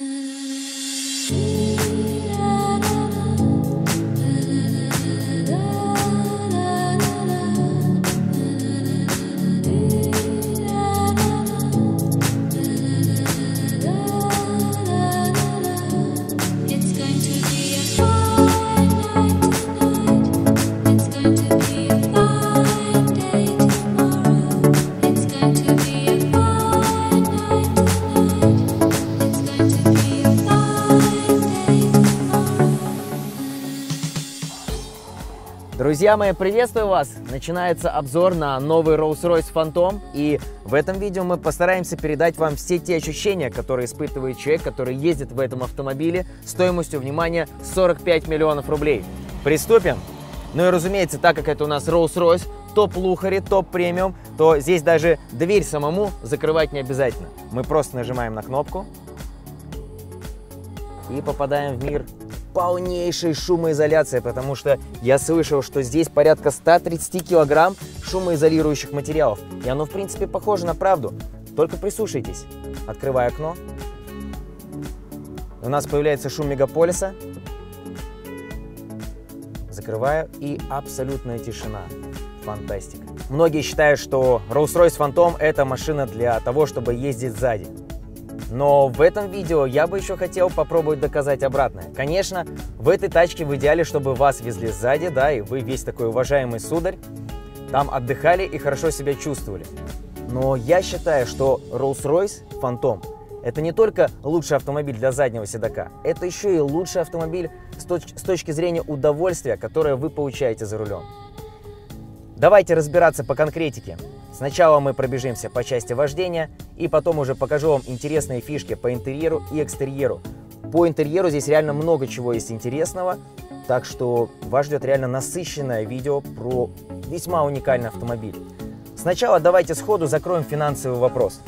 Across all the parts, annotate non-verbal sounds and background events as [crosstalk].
Mm. Друзья мои, приветствую вас! Начинается обзор на новый Rolls-Royce Phantom. И в этом видео мы постараемся передать вам все те ощущения, которые испытывает человек, который ездит в этом автомобиле стоимостью, внимания, 45 миллионов рублей. Приступим! Ну и разумеется, так как это у нас Rolls-Royce, топ-лухари, топ-премиум, то здесь даже дверь самому закрывать не обязательно. Мы просто нажимаем на кнопку и попадаем в мир полнейшей шумоизоляции, потому что я слышал, что здесь порядка 130 килограмм шумоизолирующих материалов. И оно, в принципе, похоже на правду. Только прислушайтесь. Открываю окно. У нас появляется шум мегаполиса. Закрываю, и абсолютная тишина. Фантастика. Многие считают, что Rolls-Royce Phantom это машина для того, чтобы ездить сзади. Но в этом видео я бы еще хотел попробовать доказать обратное. Конечно, в этой тачке в идеале, чтобы вас везли сзади, да, и вы весь такой уважаемый сударь, там отдыхали и хорошо себя чувствовали. Но я считаю, что Rolls-Royce Phantom это не только лучший автомобиль для заднего седока, это еще и лучший автомобиль с, точ- с точки зрения удовольствия, которое вы получаете за рулем. Давайте разбираться по конкретике. Сначала мы пробежимся по части вождения, и потом уже покажу вам интересные фишки по интерьеру и экстерьеру. По интерьеру здесь реально много чего есть интересного, так что вас ждет реально насыщенное видео про весьма уникальный автомобиль. Сначала давайте сходу закроем финансовый вопрос.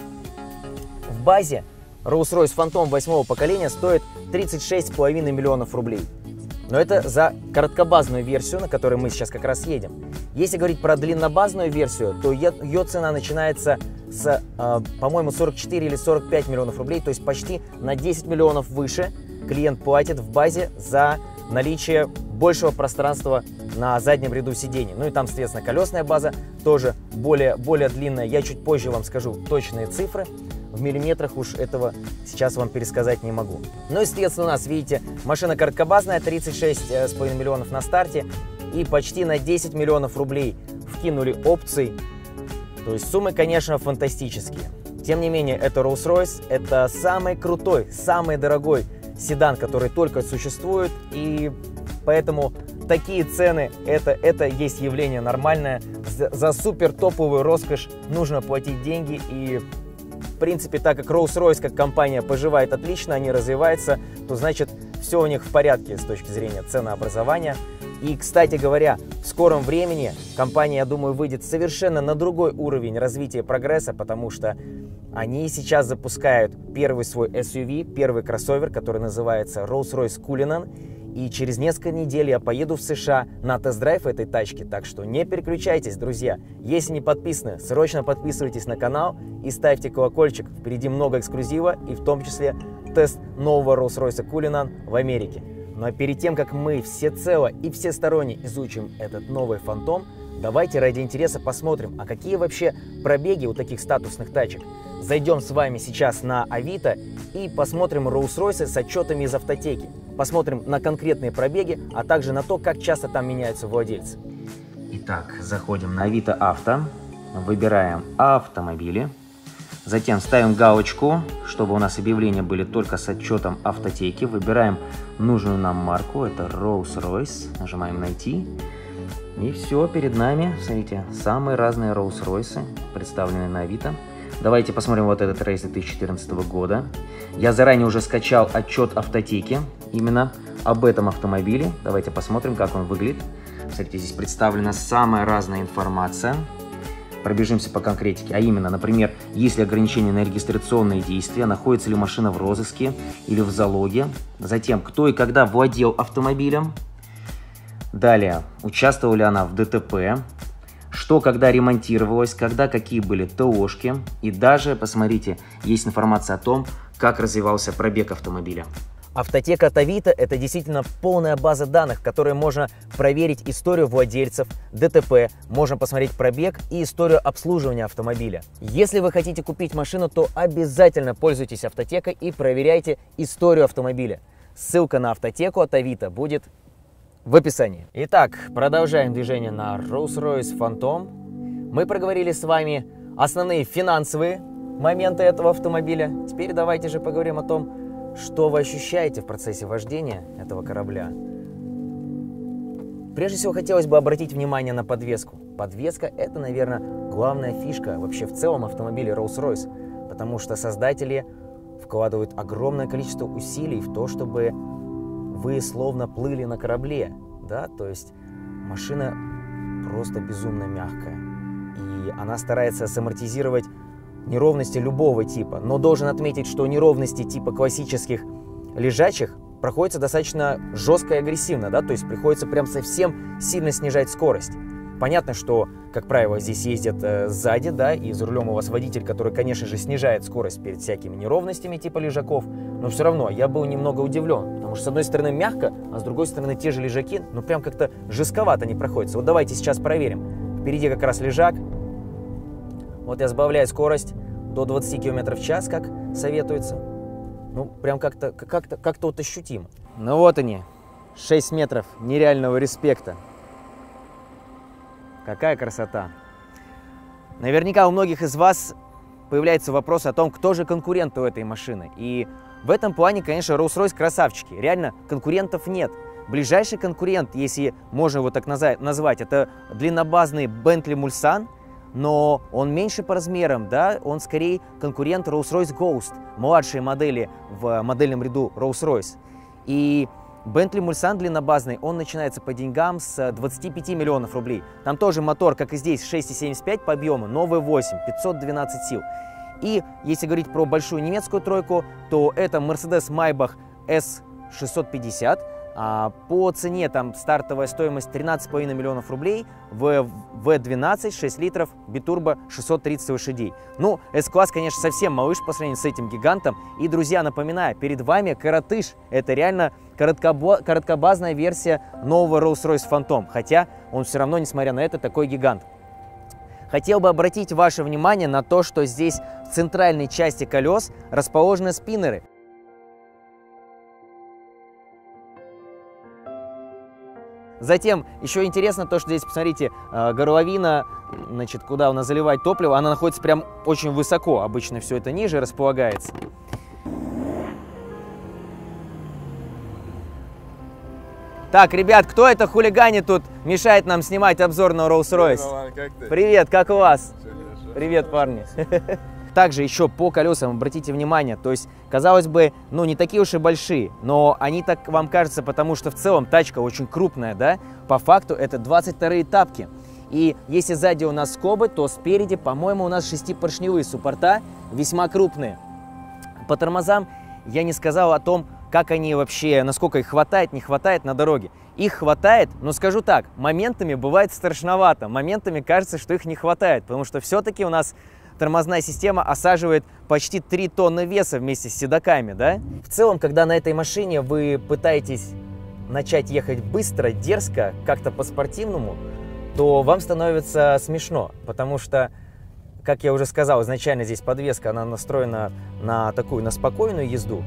В базе Rolls-Royce Phantom 8 поколения стоит 36,5 миллионов рублей. Но это за короткобазную версию, на которой мы сейчас как раз едем. Если говорить про длиннобазную версию, то ее, цена начинается с, э, по-моему, 44 или 45 миллионов рублей, то есть почти на 10 миллионов выше клиент платит в базе за наличие большего пространства на заднем ряду сидений. Ну и там, соответственно, колесная база тоже более, более длинная. Я чуть позже вам скажу точные цифры. В миллиметрах уж этого сейчас вам пересказать не могу. Ну и, соответственно, у нас, видите, машина короткобазная, 36,5 миллионов на старте. И почти на 10 миллионов рублей вкинули опций. То есть суммы, конечно, фантастические. Тем не менее, это Rolls-Royce, это самый крутой, самый дорогой седан, который только существует. И поэтому такие цены, это, это есть явление нормальное. За, за супер топовую роскошь нужно платить деньги. И в принципе, так как Rolls-Royce как компания поживает отлично, они развиваются, то значит все у них в порядке с точки зрения ценообразования. И, кстати говоря, в скором времени компания, я думаю, выйдет совершенно на другой уровень развития прогресса, потому что они сейчас запускают первый свой SUV, первый кроссовер, который называется Rolls-Royce Cullinan. И через несколько недель я поеду в США на тест-драйв этой тачки, так что не переключайтесь, друзья. Если не подписаны, срочно подписывайтесь на канал и ставьте колокольчик. Впереди много эксклюзива и в том числе тест нового Rolls-Royce Cullinan в Америке. Ну а перед тем, как мы всецело и всесторонне изучим этот новый фантом, давайте ради интереса посмотрим, а какие вообще пробеги у таких статусных тачек. Зайдем с вами сейчас на Авито и посмотрим Rolls-Royce с отчетами из автотеки. Посмотрим на конкретные пробеги, а также на то, как часто там меняются владельцы. Итак, заходим на Авито Авто, выбираем автомобили, затем ставим галочку, чтобы у нас объявления были только с отчетом автотеки, выбираем нужную нам марку, это Rolls-Royce, нажимаем «Найти», и все, перед нами, смотрите, самые разные Rolls-Royce, представленные на Авито. Давайте посмотрим вот этот рейс 2014 года. Я заранее уже скачал отчет автотеки именно об этом автомобиле. Давайте посмотрим, как он выглядит. Смотрите, здесь представлена самая разная информация. Пробежимся по конкретике. А именно, например, есть ли ограничения на регистрационные действия, находится ли машина в розыске или в залоге. Затем, кто и когда владел автомобилем. Далее, участвовала ли она в ДТП, что когда ремонтировалось, когда какие были ТОшки. И даже, посмотрите, есть информация о том, как развивался пробег автомобиля. Автотека от Авито – это действительно полная база данных, в которой можно проверить историю владельцев, ДТП, можно посмотреть пробег и историю обслуживания автомобиля. Если вы хотите купить машину, то обязательно пользуйтесь автотекой и проверяйте историю автомобиля. Ссылка на автотеку от Авито будет в описании. Итак, продолжаем движение на Rolls-Royce Phantom. Мы проговорили с вами основные финансовые моменты этого автомобиля. Теперь давайте же поговорим о том, что вы ощущаете в процессе вождения этого корабля? Прежде всего, хотелось бы обратить внимание на подвеску. Подвеска – это, наверное, главная фишка вообще в целом автомобиля Rolls-Royce, потому что создатели вкладывают огромное количество усилий в то, чтобы вы словно плыли на корабле, да, то есть машина просто безумно мягкая, и она старается самортизировать неровности любого типа, но должен отметить, что неровности типа классических лежачих проходятся достаточно жестко и агрессивно, да, то есть приходится прям совсем сильно снижать скорость. Понятно, что, как правило, здесь ездят э, сзади, да, и за рулем у вас водитель, который, конечно же, снижает скорость перед всякими неровностями типа лежаков, но все равно я был немного удивлен, потому что, с одной стороны, мягко, а с другой стороны, те же лежаки, ну, прям как-то жестковато они проходятся. Вот давайте сейчас проверим. Впереди как раз лежак, вот я сбавляю скорость до 20 км в час, как советуется. Ну, прям как-то как -то, как -то вот ощутимо. Ну вот они, 6 метров нереального респекта. Какая красота. Наверняка у многих из вас появляется вопрос о том, кто же конкурент у этой машины. И в этом плане, конечно, Rolls-Royce красавчики. Реально, конкурентов нет. Ближайший конкурент, если можно его так назвать, это длиннобазный Bentley Mulsanne – но он меньше по размерам, да, он скорее конкурент Rolls-Royce Ghost, младшей модели в модельном ряду Rolls-Royce. И Bentley Mulsanne длиннобазный, он начинается по деньгам с 25 миллионов рублей. Там тоже мотор, как и здесь, 6,75 по объему, новый 8, 512 сил. И если говорить про большую немецкую тройку, то это Mercedes Maybach S650, а, по цене там стартовая стоимость 13,5 миллионов рублей, в V12 6 литров, битурбо 630 лошадей. Ну, S-класс, конечно, совсем малыш по сравнению с этим гигантом. И, друзья, напоминаю, перед вами коротыш. Это реально короткобазная версия нового Rolls-Royce Phantom, хотя он все равно, несмотря на это, такой гигант. Хотел бы обратить ваше внимание на то, что здесь в центральной части колес расположены спиннеры. Затем еще интересно то, что здесь, посмотрите, э, горловина, значит, куда у нас заливать топливо, она находится прям очень высоко. Обычно все это ниже располагается. Так, ребят, кто это хулигане тут мешает нам снимать обзор на Rolls-Royce? Привет, как у вас? Привет, парни. [laughs] Также еще по колесам обратите внимание, то есть, казалось бы, ну не такие уж и большие, но они так вам кажется, потому что в целом тачка очень крупная, да? По факту это 22 тапки. И если сзади у нас скобы, то спереди, по-моему, у нас шестипоршневые суппорта, весьма крупные. По тормозам я не сказал о том, как они вообще, насколько их хватает, не хватает на дороге. Их хватает, но скажу так, моментами бывает страшновато, моментами кажется, что их не хватает, потому что все-таки у нас тормозная система осаживает почти 3 тонны веса вместе с седаками, да? В целом, когда на этой машине вы пытаетесь начать ехать быстро, дерзко, как-то по-спортивному, то вам становится смешно, потому что, как я уже сказал, изначально здесь подвеска, она настроена на такую, на спокойную езду,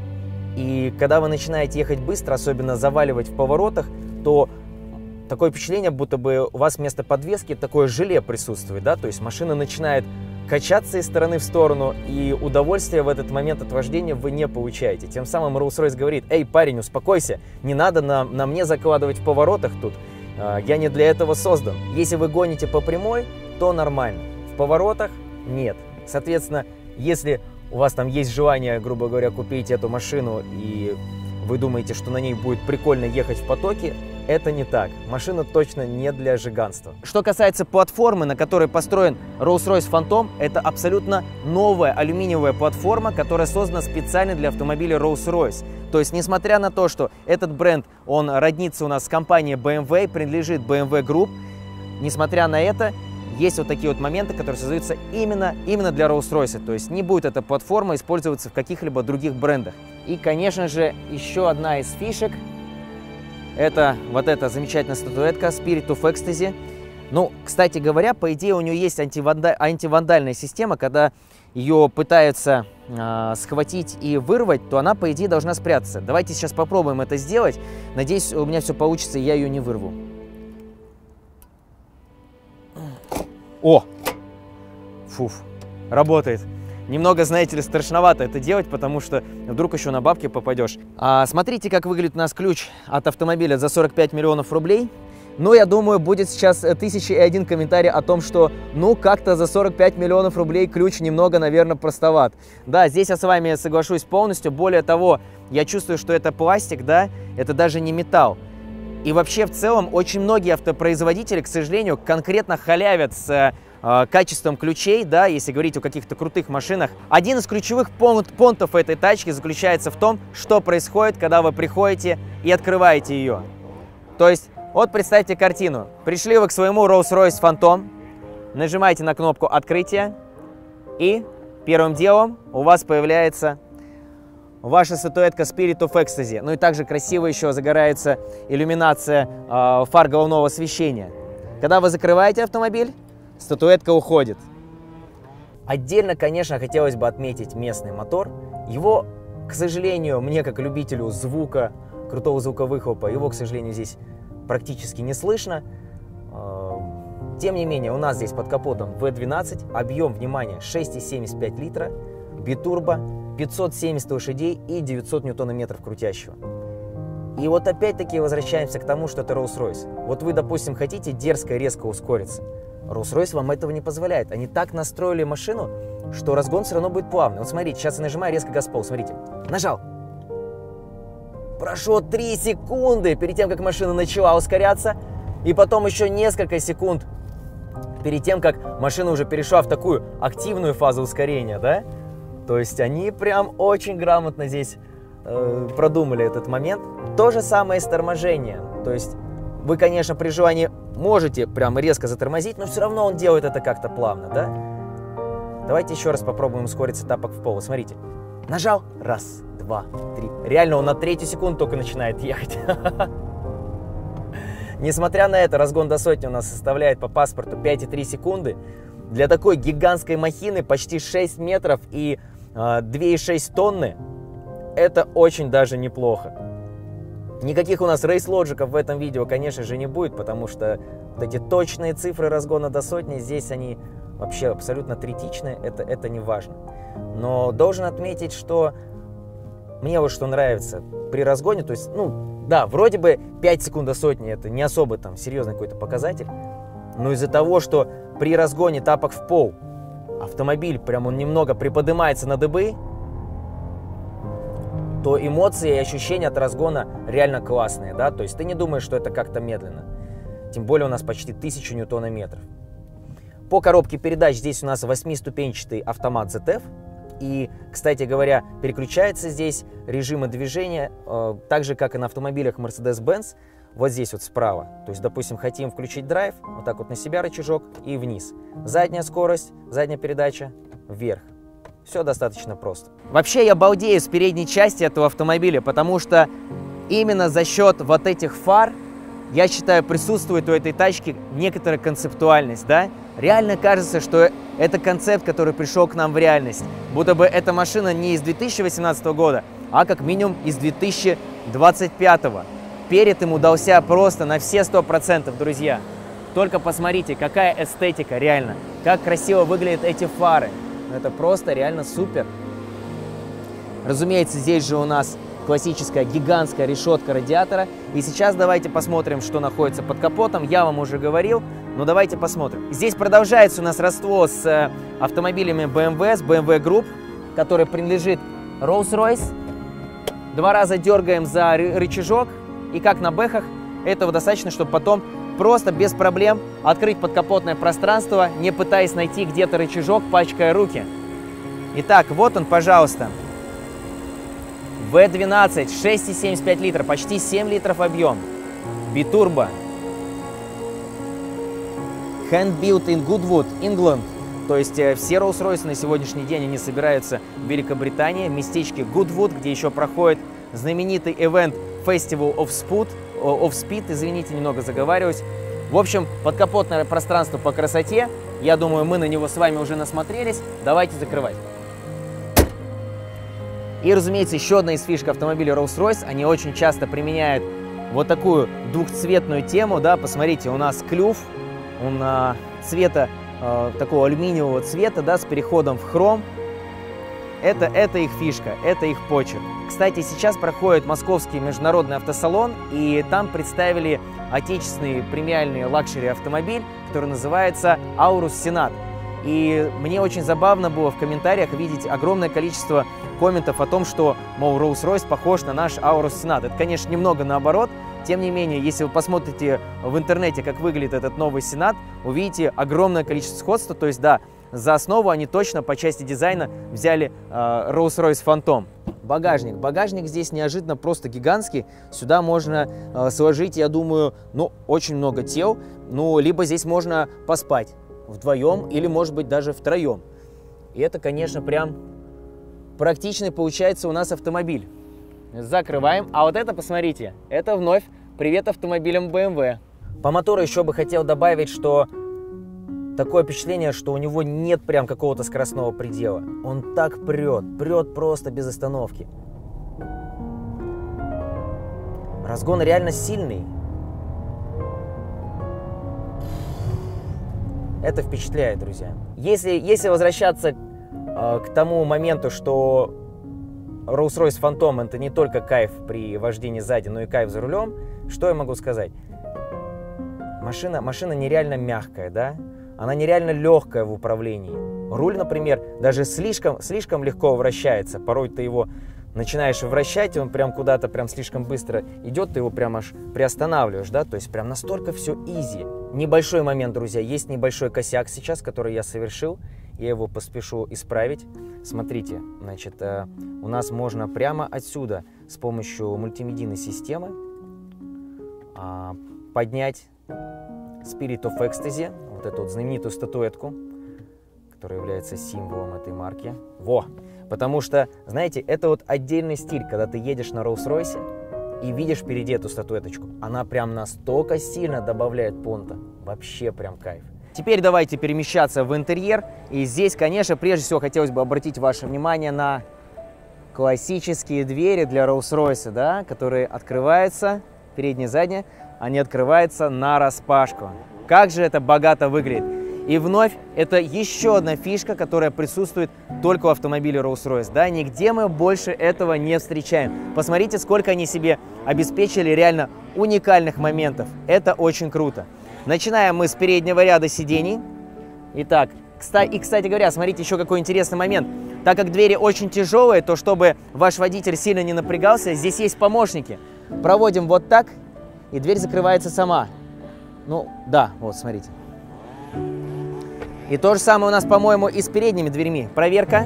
и когда вы начинаете ехать быстро, особенно заваливать в поворотах, то такое впечатление, будто бы у вас вместо подвески такое желе присутствует, да, то есть машина начинает качаться из стороны в сторону, и удовольствия в этот момент от вождения вы не получаете. Тем самым Rolls-Royce говорит, эй, парень, успокойся, не надо на, на мне закладывать в поворотах тут, а, я не для этого создан. Если вы гоните по прямой, то нормально, в поворотах нет. Соответственно, если у вас там есть желание, грубо говоря, купить эту машину, и вы думаете, что на ней будет прикольно ехать в потоке, это не так. Машина точно не для жиганства. Что касается платформы, на которой построен Rolls-Royce Phantom, это абсолютно новая алюминиевая платформа, которая создана специально для автомобиля Rolls-Royce. То есть, несмотря на то, что этот бренд, он роднится у нас с компанией BMW, принадлежит BMW Group, несмотря на это, есть вот такие вот моменты, которые создаются именно, именно для Rolls-Royce. То есть не будет эта платформа использоваться в каких-либо других брендах. И, конечно же, еще одна из фишек – это вот эта замечательная статуэтка Spirit of Ecstasy. Ну, кстати говоря, по идее у нее есть антиванда... антивандальная система, когда ее пытаются э, схватить и вырвать, то она, по идее, должна спрятаться. Давайте сейчас попробуем это сделать. Надеюсь, у меня все получится, и я ее не вырву. О! Фуф, работает. Немного, знаете ли, страшновато это делать, потому что вдруг еще на бабки попадешь. А, смотрите, как выглядит у нас ключ от автомобиля за 45 миллионов рублей. Но я думаю, будет сейчас тысяча и один комментарий о том, что ну как-то за 45 миллионов рублей ключ немного, наверное, простоват. Да, здесь я с вами соглашусь полностью. Более того, я чувствую, что это пластик, да, это даже не металл. И вообще в целом очень многие автопроизводители, к сожалению, конкретно халявят с э, качеством ключей, да, если говорить о каких-то крутых машинах. Один из ключевых понтов этой тачки заключается в том, что происходит, когда вы приходите и открываете ее. То есть вот представьте картину. Пришли вы к своему Rolls-Royce Phantom, нажимаете на кнопку открытия, и первым делом у вас появляется ваша статуэтка Spirit of Ecstasy. Ну и также красиво еще загорается иллюминация э, фар головного освещения. Когда вы закрываете автомобиль, статуэтка уходит. Отдельно, конечно, хотелось бы отметить местный мотор. Его, к сожалению, мне как любителю звука, крутого звуковыхлопа, его, к сожалению, здесь практически не слышно. Тем не менее, у нас здесь под капотом V12, объем, внимания 6,75 литра, битурбо, 570 лошадей и 900 ньютона-метров крутящего. И вот опять-таки возвращаемся к тому, что это Rolls-Royce. Вот вы, допустим, хотите дерзко, резко ускориться. Rolls-Royce вам этого не позволяет. Они так настроили машину, что разгон все равно будет плавный. Вот смотрите, сейчас я нажимаю резко газ пол, смотрите. Нажал. Прошло 3 секунды перед тем, как машина начала ускоряться, и потом еще несколько секунд перед тем, как машина уже перешла в такую активную фазу ускорения, да? То есть они прям очень грамотно здесь э, продумали этот момент. То же самое с торможением. То есть вы, конечно, при желании можете прям резко затормозить, но все равно он делает это как-то плавно, да? Давайте еще раз попробуем ускориться тапок в пол. Смотрите. Нажал. Раз, два, три. Реально он на третью секунду только начинает ехать. [laughs] Несмотря на это, разгон до сотни у нас составляет по паспорту 5,3 секунды. Для такой гигантской махины почти 6 метров и э, 2,6 тонны это очень даже неплохо. Никаких у нас рейс-лоджиков в этом видео, конечно же, не будет, потому что вот эти точные цифры разгона до сотни, здесь они вообще абсолютно третичны, это, это не важно. Но должен отметить, что мне вот что нравится при разгоне, то есть, ну, да, вроде бы 5 секунд до сотни это не особо там серьезный какой-то показатель, но из-за того, что при разгоне тапок в пол автомобиль прям он немного приподнимается на дыбы, то эмоции и ощущения от разгона реально классные, да, то есть ты не думаешь, что это как-то медленно. Тем более у нас почти 1000 ньютона-метров. По коробке передач здесь у нас 8-ступенчатый автомат ZF. И, кстати говоря, переключается здесь режимы движения, э, так же, как и на автомобилях Mercedes-Benz, вот здесь вот справа. То есть, допустим, хотим включить драйв, вот так вот на себя рычажок и вниз. Задняя скорость, задняя передача, вверх. Все достаточно просто. Вообще я балдею с передней части этого автомобиля, потому что именно за счет вот этих фар, я считаю, присутствует у этой тачки некоторая концептуальность, да? Реально кажется, что это концепт, который пришел к нам в реальность. Будто бы эта машина не из 2018 года, а как минимум из 2025. Перед им удался просто на все 100%, друзья. Только посмотрите, какая эстетика, реально. Как красиво выглядят эти фары. Это просто реально супер. Разумеется, здесь же у нас классическая гигантская решетка радиатора. И сейчас давайте посмотрим, что находится под капотом. Я вам уже говорил, но давайте посмотрим. Здесь продолжается у нас родство с э, автомобилями BMW, с BMW Group, который принадлежит Rolls-Royce. Два раза дергаем за рычажок, и как на бэхах, этого достаточно, чтобы потом просто без проблем открыть подкапотное пространство, не пытаясь найти где-то рычажок, пачкая руки. Итак, вот он, пожалуйста. V12, 6,75 литра, почти 7 литров объем. Битурбо. Hand-built in Goodwood, England. То есть э, все Rolls-Royce на сегодняшний день, они собираются в Великобритании, в местечке Goodwood, где еще проходит знаменитый ивент Festival of Speed, Speed, извините, немного заговариваюсь. В общем, подкапотное пространство по красоте. Я думаю, мы на него с вами уже насмотрелись. Давайте закрывать. И, разумеется, еще одна из фишек автомобиля Rolls-Royce, они очень часто применяют вот такую двухцветную тему, да, посмотрите, у нас клюв, он а, цвета, а, такого алюминиевого цвета, да, с переходом в хром. Это, это их фишка, это их почерк. Кстати, сейчас проходит Московский международный автосалон, и там представили отечественный премиальный luxury автомобиль, который называется Aurus Senat. И мне очень забавно было в комментариях видеть огромное количество комментов о том, что, мол, Rolls-Royce похож на наш Aurus Senat. Это, конечно, немного наоборот. Тем не менее, если вы посмотрите в интернете, как выглядит этот новый Senat, увидите огромное количество сходства. То есть, да, за основу они точно по части дизайна взяли э, Rolls-Royce Phantom. Багажник. Багажник здесь неожиданно просто гигантский. Сюда можно э, сложить, я думаю, ну, очень много тел. Ну, либо здесь можно поспать вдвоем или, может быть, даже втроем. И это, конечно, прям практичный получается у нас автомобиль. Закрываем. А вот это, посмотрите, это вновь привет автомобилям BMW. По мотору еще бы хотел добавить, что такое впечатление, что у него нет прям какого-то скоростного предела. Он так прет, прет просто без остановки. Разгон реально сильный. Это впечатляет, друзья. Если, если возвращаться э, к тому моменту, что Rolls-Royce Phantom это не только кайф при вождении сзади, но и кайф за рулем, что я могу сказать? Машина, машина нереально мягкая, да? Она нереально легкая в управлении. Руль, например, даже слишком, слишком легко вращается. Порой ты его начинаешь вращать, и он прям куда-то прям слишком быстро идет, ты его прям аж приостанавливаешь, да, то есть прям настолько все изи. Небольшой момент, друзья, есть небольшой косяк сейчас, который я совершил, я его поспешу исправить. Смотрите, значит, э, у нас можно прямо отсюда с помощью мультимедийной системы а, поднять Spirit of Ecstasy, вот эту вот знаменитую статуэтку, которая является символом этой марки. Во! Потому что, знаете, это вот отдельный стиль, когда ты едешь на Rolls-Royce и видишь впереди эту статуэточку. Она прям настолько сильно добавляет понта. Вообще прям кайф. Теперь давайте перемещаться в интерьер. И здесь, конечно, прежде всего хотелось бы обратить ваше внимание на классические двери для Rolls-Royce, да, которые открываются, передняя и задняя, они открываются на распашку. Как же это богато выглядит. И вновь это еще одна фишка, которая присутствует только в автомобиле Rolls-Royce. Да, нигде мы больше этого не встречаем. Посмотрите, сколько они себе обеспечили реально уникальных моментов. Это очень круто. Начинаем мы с переднего ряда сидений. Итак, и, кстати говоря, смотрите еще какой интересный момент. Так как двери очень тяжелые, то чтобы ваш водитель сильно не напрягался, здесь есть помощники. Проводим вот так, и дверь закрывается сама. Ну, да, вот, смотрите. И то же самое у нас, по-моему, и с передними дверьми. Проверка.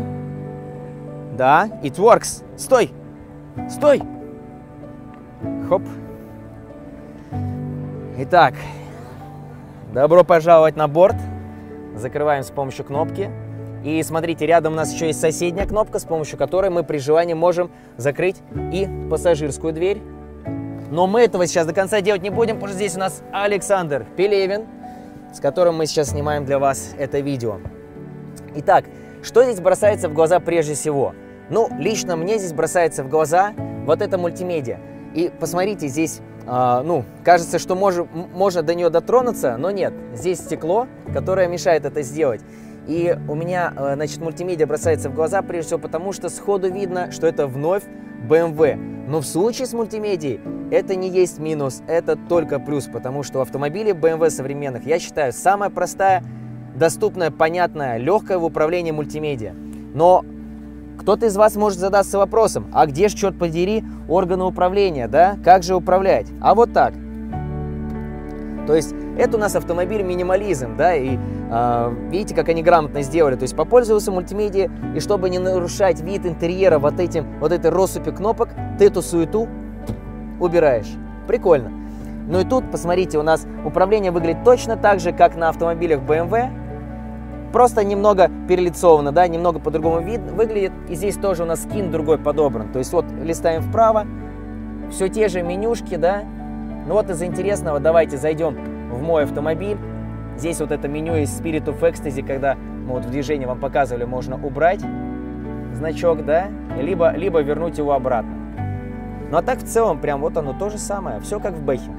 Да, it works. Стой! Стой! Хоп. Итак, добро пожаловать на борт. Закрываем с помощью кнопки. И смотрите, рядом у нас еще есть соседняя кнопка, с помощью которой мы при желании можем закрыть и пассажирскую дверь. Но мы этого сейчас до конца делать не будем, потому что здесь у нас Александр Пелевин, с которым мы сейчас снимаем для вас это видео. Итак, что здесь бросается в глаза прежде всего? Ну, лично мне здесь бросается в глаза вот эта мультимедиа. И посмотрите, здесь, э, ну, кажется, что мож, можно до нее дотронуться, но нет. Здесь стекло, которое мешает это сделать. И у меня, э, значит, мультимедиа бросается в глаза прежде всего потому, что сходу видно, что это вновь BMW. Но в случае с мультимедией это не есть минус, это только плюс, потому что у автомобилей BMW современных, я считаю, самая простая, доступная, понятная, легкая в управлении мультимедиа. Но кто-то из вас может задаться вопросом, а где же, черт подери, органы управления, да? Как же управлять? А вот так. То есть это у нас автомобиль минимализм, да, и э, видите, как они грамотно сделали. То есть попользовался мультимедией, и чтобы не нарушать вид интерьера вот этим, вот этой россыпью кнопок, ты эту суету убираешь. Прикольно. Ну и тут, посмотрите, у нас управление выглядит точно так же, как на автомобилях BMW, просто немного перелицовано, да, немного по-другому вид выглядит. И здесь тоже у нас скин другой подобран. То есть вот листаем вправо, все те же менюшки, да. Ну вот из интересного давайте зайдем в мой автомобиль. Здесь вот это меню из Spirit of Ecstasy, когда мы вот в движении вам показывали, можно убрать значок, да, либо, либо вернуть его обратно. Ну а так в целом прям вот оно то же самое, все как в Бэхе.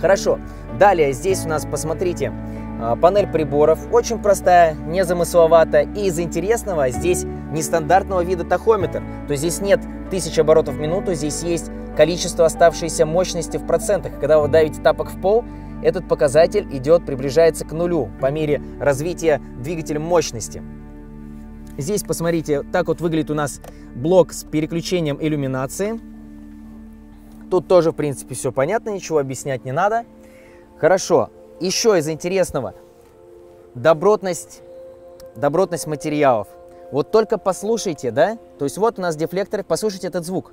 Хорошо, далее здесь у нас, посмотрите, а, панель приборов, очень простая, незамысловатая. И из интересного здесь нестандартного вида тахометр. То есть здесь нет 1000 оборотов в минуту, здесь есть количество оставшейся мощности в процентах. Когда вы давите тапок в пол, этот показатель идет, приближается к нулю по мере развития двигателя мощности. Здесь, посмотрите, так вот выглядит у нас блок с переключением иллюминации. Тут тоже, в принципе, все понятно, ничего объяснять не надо. Хорошо, еще из интересного, добротность, добротность материалов. Вот только послушайте, да? То есть вот у нас дефлектор, послушайте этот звук.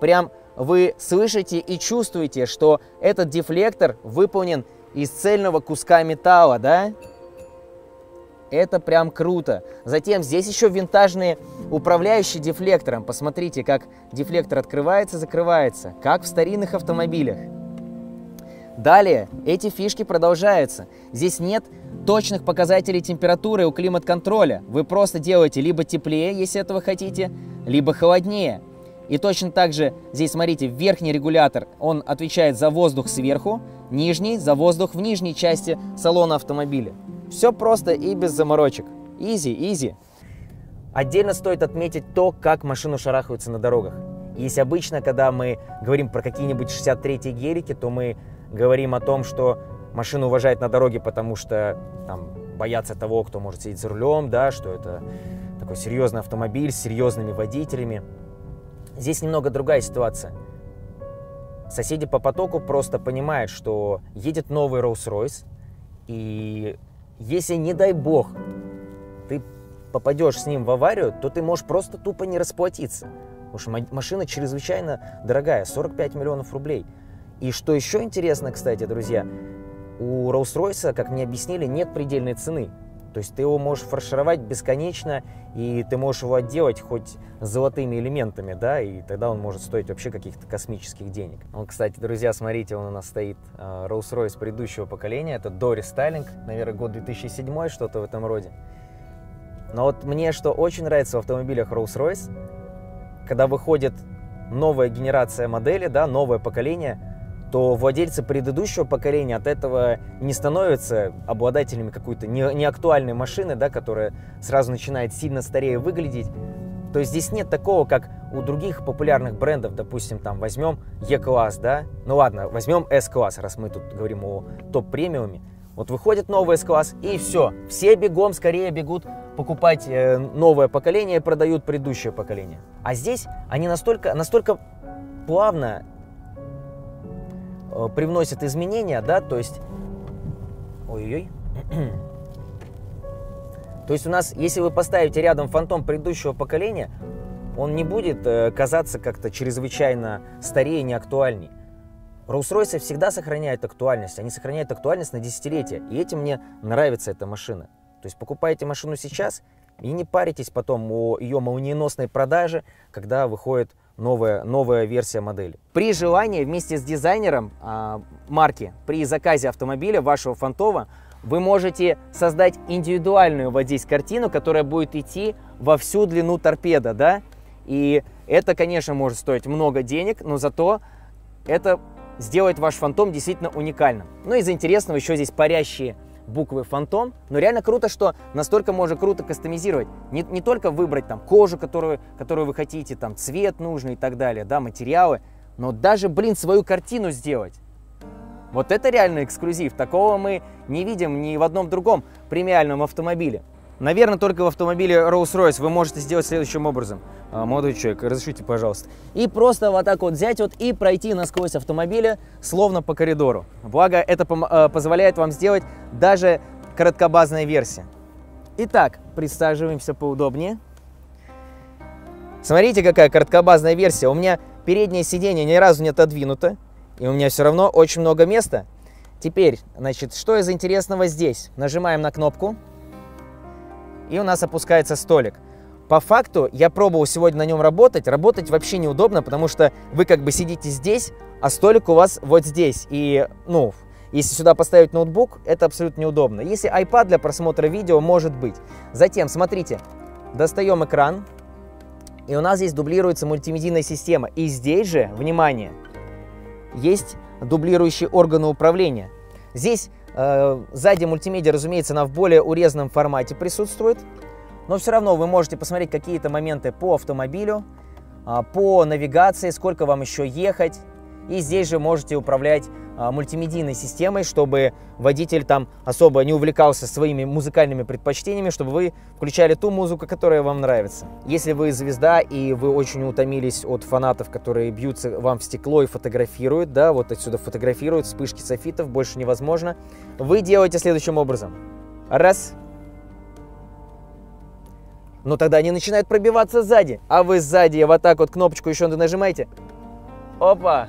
Прям вы слышите и чувствуете, что этот дефлектор выполнен из цельного куска металла, да? Это прям круто. Затем здесь еще винтажные управляющие дефлектором. Посмотрите, как дефлектор открывается, закрывается, как в старинных автомобилях. Далее, эти фишки продолжаются. Здесь нет точных показателей температуры у климат-контроля. Вы просто делаете либо теплее, если этого хотите, либо холоднее. И точно так же здесь, смотрите, верхний регулятор, он отвечает за воздух сверху, нижний за воздух в нижней части салона автомобиля. Все просто и без заморочек. Изи, изи. Отдельно стоит отметить то, как машину шарахаются на дорогах. Если обычно, когда мы говорим про какие-нибудь 63-й гелики, то мы говорим о том, что машину уважают на дороге, потому что там боятся того, кто может сидеть за рулем, да, что это такой серьезный автомобиль с серьезными водителями. Здесь немного другая ситуация. Соседи по потоку просто понимают, что едет новый Rolls-Royce, и если, не дай бог, ты попадешь с ним в аварию, то ты можешь просто тупо не расплатиться. Потому что машина чрезвычайно дорогая, 45 миллионов рублей. И что еще интересно, кстати, друзья, у Rolls-Royce, как мне объяснили, нет предельной цены. То есть ты его можешь фаршировать бесконечно, и ты можешь его отделать хоть золотыми элементами, да, и тогда он может стоить вообще каких-то космических денег. Он, кстати, друзья, смотрите, он у нас стоит э, Rolls-Royce предыдущего поколения, это до рестайлинг, наверное, год 2007, что-то в этом роде. Но вот мне что очень нравится в автомобилях Rolls-Royce, когда выходит новая генерация модели, да, новое поколение, то владельцы предыдущего поколения от этого не становятся обладателями какой-то неактуальной не машины, да, которая сразу начинает сильно старее выглядеть. То есть здесь нет такого, как у других популярных брендов, допустим, там возьмем E-класс, да, ну ладно, возьмем S-класс, раз мы тут говорим о топ-премиуме. Вот выходит новый S-класс, и все, все бегом скорее бегут покупать э, новое поколение и продают предыдущее поколение. А здесь они настолько, настолько плавно привносит изменения, да, то есть... Ой-ой-ой. То есть у нас, если вы поставите рядом фантом предыдущего поколения, он не будет э, казаться как-то чрезвычайно старее, неактуальней. Rolls-Royce всегда сохраняют актуальность, они сохраняют актуальность на десятилетия, и этим мне нравится эта машина. То есть покупаете машину сейчас и не паритесь потом о ее молниеносной продаже, когда выходит новая, новая версия модели. При желании вместе с дизайнером а, марки при заказе автомобиля вашего фантова вы можете создать индивидуальную вот здесь картину, которая будет идти во всю длину торпеда, да? И это, конечно, может стоить много денег, но зато это сделает ваш фантом действительно уникальным. Ну из интересного еще здесь парящие буквы Фантом. Но реально круто, что настолько можно круто кастомизировать. Не, не только выбрать там кожу, которую, которую вы хотите, там цвет нужный и так далее, да, материалы, но даже, блин, свою картину сделать. Вот это реально эксклюзив. Такого мы не видим ни в одном другом премиальном автомобиле. Наверное, только в автомобиле Rolls-Royce вы можете сделать следующим образом. А, молодой человек, разрешите, пожалуйста. И просто вот так вот взять вот и пройти насквозь автомобиля, словно по коридору. Благо, это а, позволяет вам сделать даже короткобазная версия. Итак, присаживаемся поудобнее. Смотрите, какая короткобазная версия. У меня переднее сиденье ни разу не отодвинуто, и у меня все равно очень много места. Теперь, значит, что из интересного здесь? Нажимаем на кнопку, и у нас опускается столик. По факту, я пробовал сегодня на нем работать. Работать вообще неудобно, потому что вы как бы сидите здесь, а столик у вас вот здесь. И, ну, если сюда поставить ноутбук, это абсолютно неудобно. Если iPad для просмотра видео, может быть. Затем, смотрите, достаем экран, и у нас здесь дублируется мультимедийная система. И здесь же, внимание, есть дублирующие органы управления. Здесь сзади мультимедиа, разумеется, она в более урезанном формате присутствует. Но все равно вы можете посмотреть какие-то моменты по автомобилю, а, по навигации, сколько вам еще ехать. И здесь же можете управлять мультимедийной системой, чтобы водитель там особо не увлекался своими музыкальными предпочтениями, чтобы вы включали ту музыку, которая вам нравится. Если вы звезда и вы очень утомились от фанатов, которые бьются вам в стекло и фотографируют, да, вот отсюда фотографируют, вспышки софитов, больше невозможно, вы делаете следующим образом. Раз, но тогда они начинают пробиваться сзади. А вы сзади вот так вот кнопочку еще нажимаете. Опа!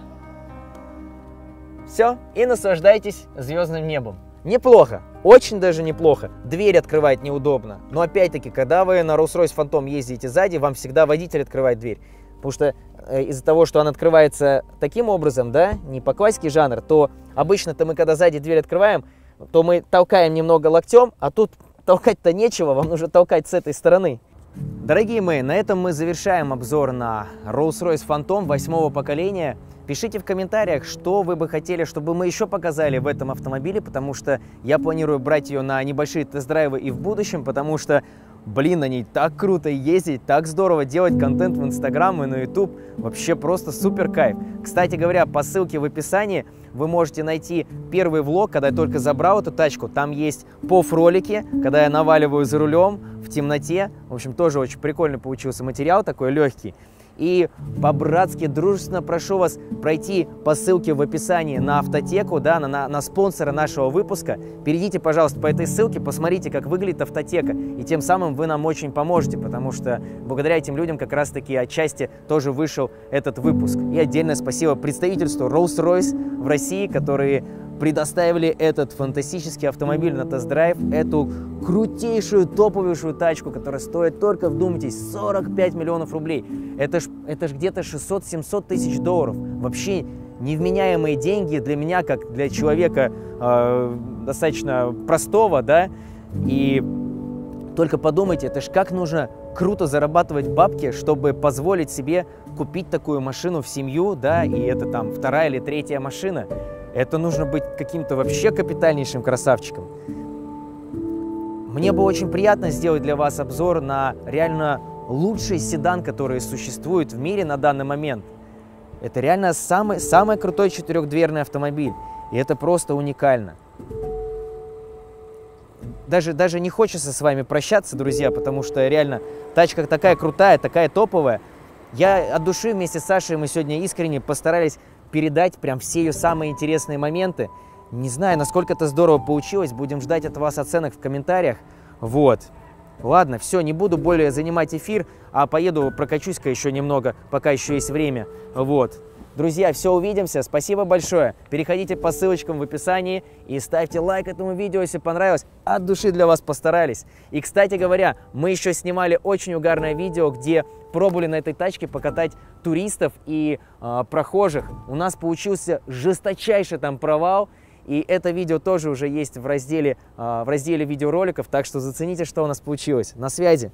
Все, и наслаждайтесь звездным небом. Неплохо, очень даже неплохо. Дверь открывать неудобно. Но опять-таки, когда вы на Rolls-Royce Phantom ездите сзади, вам всегда водитель открывает дверь. Потому что э, из-за того, что она открывается таким образом, да, не по классике жанр, то обычно-то мы, когда сзади дверь открываем, то мы толкаем немного локтем, а тут толкать-то нечего, вам нужно толкать с этой стороны. Дорогие мои, на этом мы завершаем обзор на Rolls-Royce Phantom восьмого поколения. Пишите в комментариях, что вы бы хотели, чтобы мы еще показали в этом автомобиле, потому что я планирую брать ее на небольшие тест-драйвы и в будущем, потому что, блин, на ней так круто ездить, так здорово делать контент в Инстаграм и на YouTube. Вообще просто супер кайф. Кстати говоря, по ссылке в описании вы можете найти первый влог, когда я только забрал эту тачку. Там есть поф-ролики, когда я наваливаю за рулем в темноте. В общем, тоже очень прикольно получился материал, такой легкий. И по-братски дружественно прошу вас пройти по ссылке в описании на автотеку, да, на, на, на спонсора нашего выпуска. Перейдите, пожалуйста, по этой ссылке, посмотрите, как выглядит автотека. И тем самым вы нам очень поможете, потому что благодаря этим людям как раз-таки отчасти тоже вышел этот выпуск. И отдельное спасибо представительству Rolls-Royce в России, которые предоставили этот фантастический автомобиль на тест-драйв, эту крутейшую, топовейшую тачку, которая стоит только, вдумайтесь, 45 миллионов рублей. Это ж, это ж где-то 600-700 тысяч долларов. Вообще невменяемые деньги для меня, как для человека э, достаточно простого, да, и только подумайте, это ж как нужно круто зарабатывать бабки, чтобы позволить себе купить такую машину в семью, да, и это там вторая или третья машина. Это нужно быть каким-то вообще капитальнейшим красавчиком. Мне бы очень приятно сделать для вас обзор на реально лучший седан, который существует в мире на данный момент. Это реально самый, самый крутой четырехдверный автомобиль. И это просто уникально. Даже, даже не хочется с вами прощаться, друзья, потому что реально тачка такая крутая, такая топовая. Я от души вместе с Сашей мы сегодня искренне постарались передать прям все ее самые интересные моменты. Не знаю, насколько это здорово получилось. Будем ждать от вас оценок в комментариях. Вот. Ладно, все, не буду более занимать эфир, а поеду прокачусь-ка еще немного, пока еще есть время. Вот. Друзья, все, увидимся. Спасибо большое. Переходите по ссылочкам в описании и ставьте лайк этому видео, если понравилось. От души для вас постарались. И, кстати говоря, мы еще снимали очень угарное видео, где пробовали на этой тачке покатать туристов и э, прохожих. У нас получился жесточайший там провал. И это видео тоже уже есть в разделе, э, в разделе видеороликов, так что зацените, что у нас получилось. На связи!